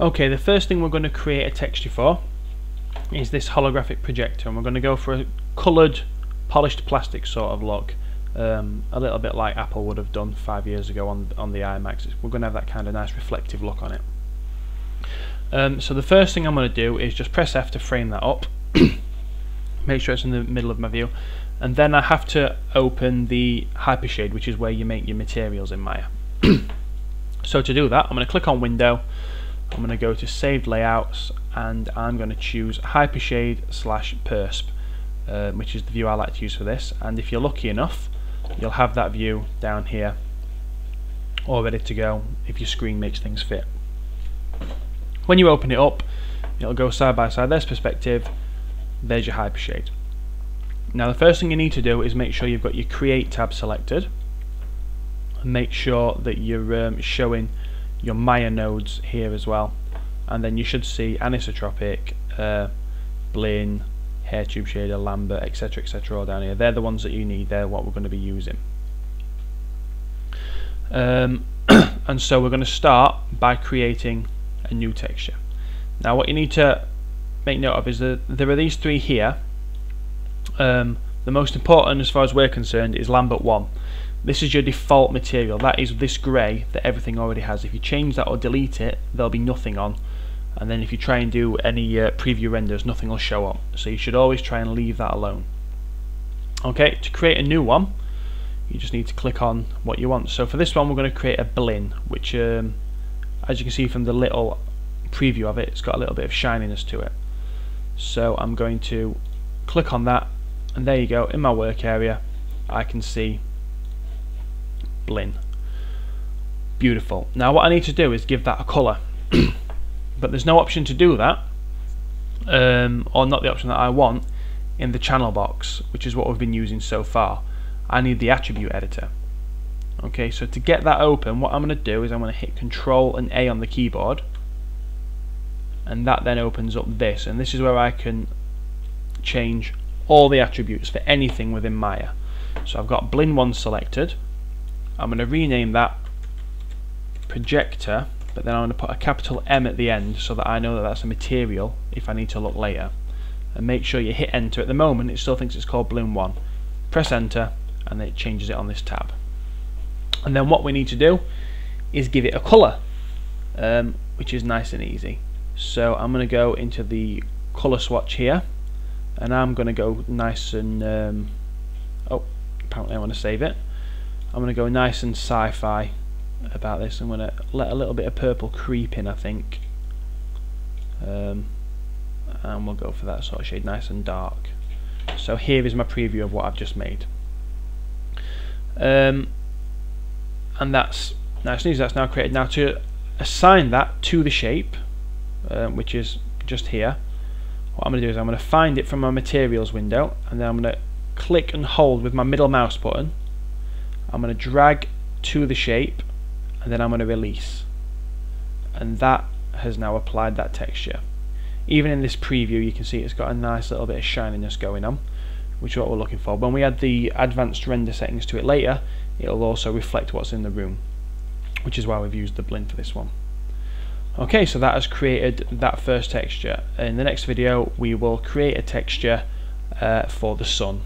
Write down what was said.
Okay, the first thing we're going to create a texture for is this holographic projector and we're going to go for a coloured polished plastic sort of look um, a little bit like Apple would have done five years ago on, on the iMacs. We're going to have that kind of nice reflective look on it. Um, so the first thing I'm going to do is just press F to frame that up make sure it's in the middle of my view and then I have to open the Hypershade which is where you make your materials in Maya. so to do that I'm going to click on Window I'm going to go to saved layouts and I'm going to choose hypershade slash persp uh, which is the view I like to use for this. And if you're lucky enough you'll have that view down here all ready to go if your screen makes things fit. When you open it up it'll go side by side there's perspective there's your hypershade. Now the first thing you need to do is make sure you've got your create tab selected. And make sure that you're um, showing your Maya nodes here as well and then you should see anisotropic, uh, hair tube shader, Lambert, etc etc all down here. They're the ones that you need, they're what we're going to be using. Um, and so we're going to start by creating a new texture. Now what you need to make note of is that there are these three here. Um, the most important as far as we're concerned is Lambert 1 this is your default material. That is this grey that everything already has. If you change that or delete it there'll be nothing on. And then if you try and do any uh, preview renders nothing will show up. So you should always try and leave that alone. Okay to create a new one you just need to click on what you want. So for this one we're going to create a Blinn which um, as you can see from the little preview of it it's got a little bit of shininess to it. So I'm going to click on that and there you go. In my work area I can see Blinn. Beautiful. Now what I need to do is give that a colour. but there's no option to do that, um, or not the option that I want, in the channel box, which is what we've been using so far. I need the attribute editor. Okay, so to get that open, what I'm going to do is I'm going to hit Control and A on the keyboard, and that then opens up this, and this is where I can change all the attributes for anything within Maya. So I've got Blinn 1 selected, I'm going to rename that projector but then I'm going to put a capital M at the end so that I know that that's a material if I need to look later. And make sure you hit enter. At the moment it still thinks it's called Blinn 1 press enter and it changes it on this tab. And then what we need to do is give it a colour um, which is nice and easy. So I'm going to go into the colour swatch here and I'm going to go nice and um, oh apparently I want to save it I'm going to go nice and sci-fi about this. I'm going to let a little bit of purple creep in, I think. Um, and we'll go for that sort of shade, nice and dark. So here is my preview of what I've just made. Um, and that's nice easy, that's now created. Now to assign that to the shape, um, which is just here, what I'm going to do is I'm going to find it from my materials window, and then I'm going to click and hold with my middle mouse button, I'm going to drag to the shape and then I'm going to release. And that has now applied that texture. Even in this preview you can see it's got a nice little bit of shininess going on which is what we're looking for. When we add the advanced render settings to it later it'll also reflect what's in the room which is why we've used the Blinn for this one. Okay so that has created that first texture. In the next video we will create a texture uh, for the sun